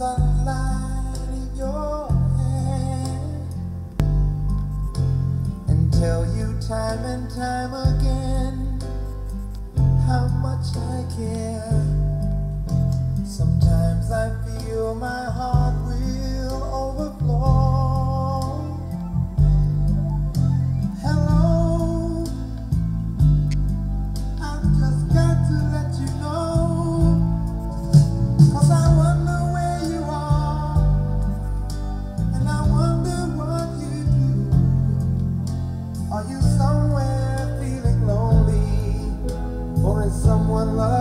sunlight in your hair and tell you time and time again how much I care. Sometimes someone like